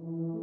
Mm-hmm.